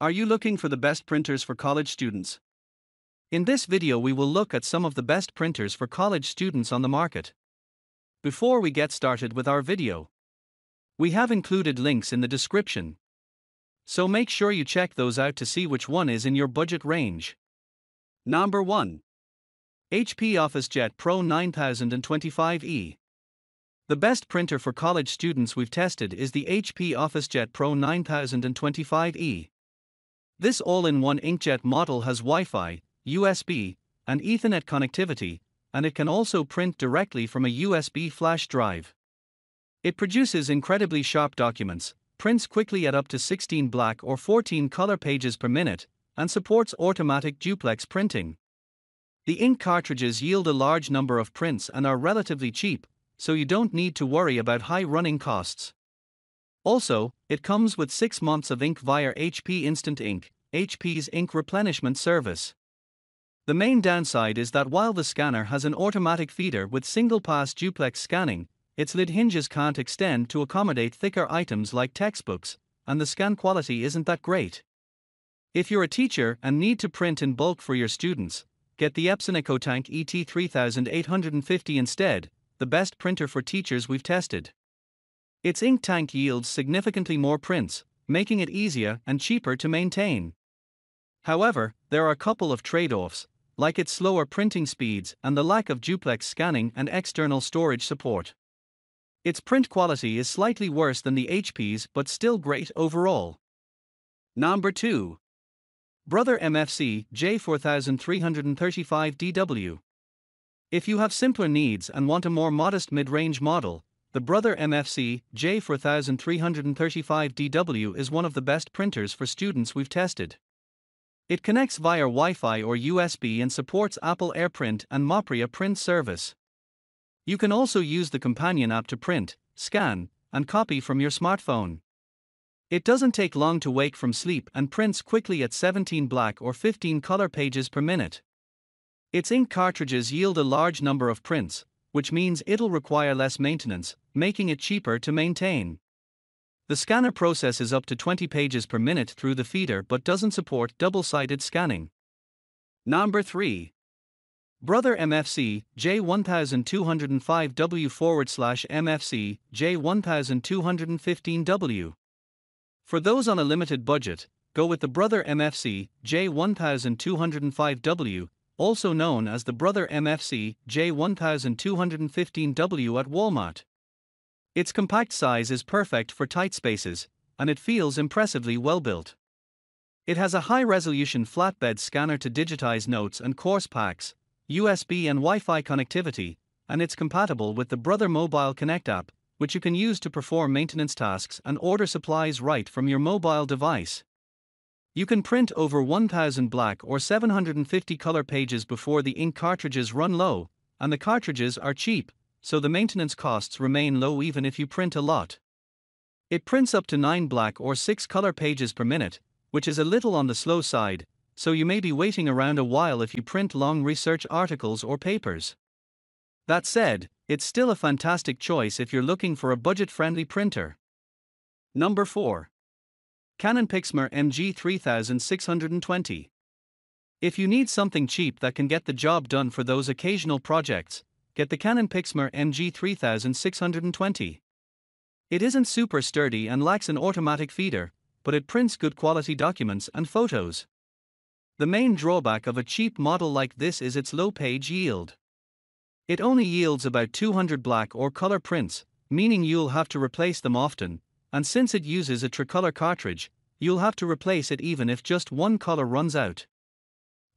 Are you looking for the best printers for college students? In this video, we will look at some of the best printers for college students on the market. Before we get started with our video, we have included links in the description. So make sure you check those out to see which one is in your budget range. Number 1 HP OfficeJet Pro 9025E. The best printer for college students we've tested is the HP OfficeJet Pro 9025E. This all in one inkjet model has Wi Fi, USB, and Ethernet connectivity, and it can also print directly from a USB flash drive. It produces incredibly sharp documents, prints quickly at up to 16 black or 14 color pages per minute, and supports automatic duplex printing. The ink cartridges yield a large number of prints and are relatively cheap, so you don't need to worry about high running costs. Also, it comes with 6 months of ink via HP Instant Ink, HP's ink replenishment service. The main downside is that while the scanner has an automatic feeder with single pass duplex scanning, its lid hinges can't extend to accommodate thicker items like textbooks, and the scan quality isn't that great. If you're a teacher and need to print in bulk for your students, get the Epson EcoTank ET3850 instead, the best printer for teachers we've tested. Its ink tank yields significantly more prints, making it easier and cheaper to maintain. However, there are a couple of trade offs, like its slower printing speeds and the lack of duplex scanning and external storage support. Its print quality is slightly worse than the HP's but still great overall. Number 2. Brother MFC J4335DW. If you have simpler needs and want a more modest mid range model, the Brother MFC J4335DW is one of the best printers for students we've tested. It connects via Wi Fi or USB and supports Apple AirPrint and Mopria print service. You can also use the companion app to print, scan, and copy from your smartphone. It doesn't take long to wake from sleep and prints quickly at 17 black or 15 color pages per minute. Its ink cartridges yield a large number of prints, which means it'll require less maintenance, making it cheaper to maintain. The scanner processes up to 20 pages per minute through the feeder but doesn't support double sided scanning. Number 3. Brother MFC J1205W forward slash MFC J1215W. For those on a limited budget, go with the Brother MFC J1205W also known as the Brother MFC J1215W at Walmart. Its compact size is perfect for tight spaces, and it feels impressively well built. It has a high resolution flatbed scanner to digitize notes and course packs, USB and Wi Fi connectivity, and it's compatible with the Brother Mobile Connect app, which you can use to perform maintenance tasks and order supplies right from your mobile device. You can print over 1000 black or 750 color pages before the ink cartridges run low, and the cartridges are cheap, so the maintenance costs remain low even if you print a lot. It prints up to 9 black or 6 color pages per minute, which is a little on the slow side, so you may be waiting around a while if you print long research articles or papers. That said, it's still a fantastic choice if you're looking for a budget friendly printer. Number 4. Canon Pixma MG3620. If you need something cheap that can get the job done for those occasional projects, get the Canon Pixma MG3620. It isn't super sturdy and lacks an automatic feeder, but it prints good quality documents and photos. The main drawback of a cheap model like this is its low page yield. It only yields about 200 black or color prints, meaning you'll have to replace them often, and since it uses a tricolor cartridge, you'll have to replace it even if just one color runs out.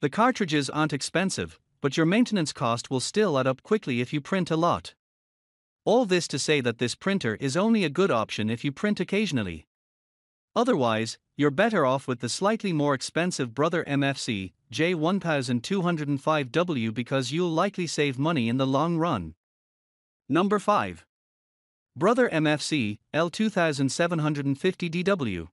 The cartridges aren't expensive, but your maintenance cost will still add up quickly if you print a lot. All this to say that this printer is only a good option if you print occasionally. Otherwise, you're better off with the slightly more expensive Brother MFC J1205W because you'll likely save money in the long run. Number 5. Brother MFC L2750DW.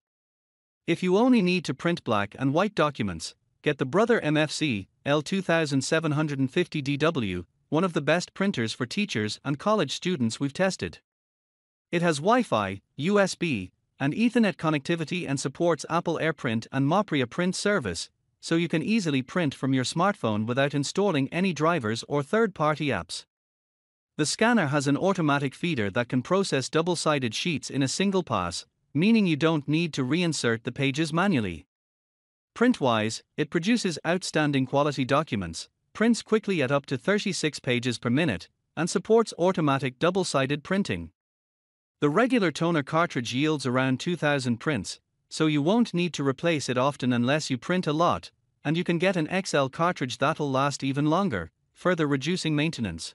If you only need to print black and white documents, get the Brother MFC L2750DW, one of the best printers for teachers and college students we've tested. It has Wi Fi, USB, and Ethernet connectivity and supports Apple AirPrint and Mopria Print service, so you can easily print from your smartphone without installing any drivers or third party apps. The scanner has an automatic feeder that can process double sided sheets in a single pass, meaning you don't need to reinsert the pages manually. Print wise, it produces outstanding quality documents, prints quickly at up to 36 pages per minute, and supports automatic double sided printing. The regular toner cartridge yields around 2000 prints, so you won't need to replace it often unless you print a lot, and you can get an XL cartridge that'll last even longer, further reducing maintenance.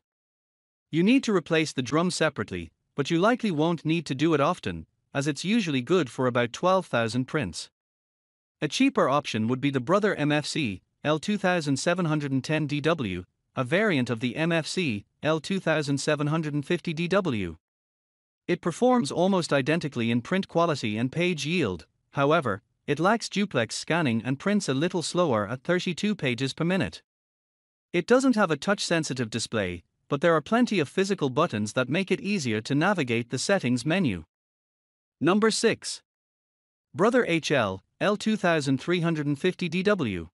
You need to replace the drum separately, but you likely won't need to do it often, as it's usually good for about 12,000 prints. A cheaper option would be the Brother MFC L2710DW, a variant of the MFC L2750DW. It performs almost identically in print quality and page yield, however, it lacks duplex scanning and prints a little slower at 32 pages per minute. It doesn't have a touch sensitive display, but there are plenty of physical buttons that make it easier to navigate the settings menu. Number 6. Brother HL L2350DW.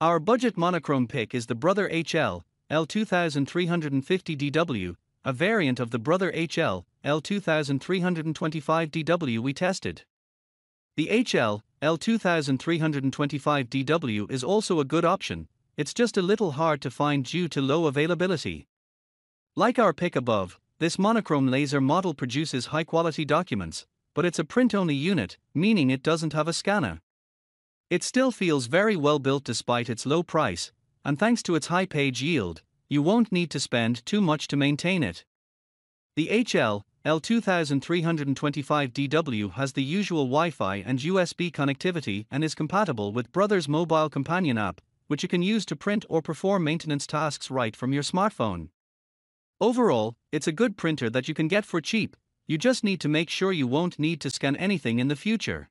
Our budget monochrome pick is the Brother HL L2350DW, a variant of the Brother HL L2325DW we tested. The HL L2325DW is also a good option, it's just a little hard to find due to low availability. Like our pick above, this monochrome laser model produces high quality documents, but it's a print only unit, meaning it doesn't have a scanner. It still feels very well built despite its low price, and thanks to its high page yield, you won't need to spend too much to maintain it. The HL L2325DW has the usual Wi Fi and USB connectivity and is compatible with Brother's mobile companion app, which you can use to print or perform maintenance tasks right from your smartphone. Overall, it's a good printer that you can get for cheap, you just need to make sure you won't need to scan anything in the future.